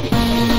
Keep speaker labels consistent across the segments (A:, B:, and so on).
A: Brasil.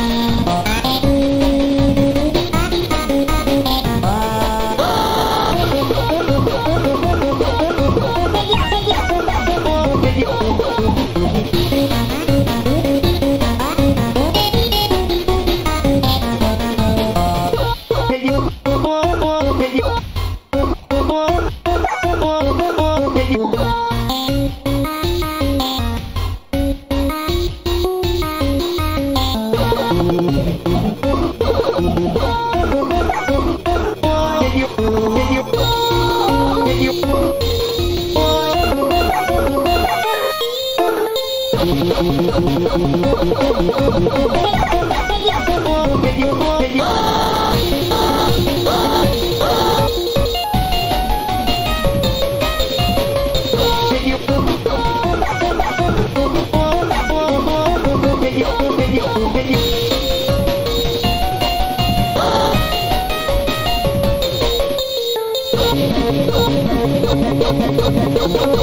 A: Oh,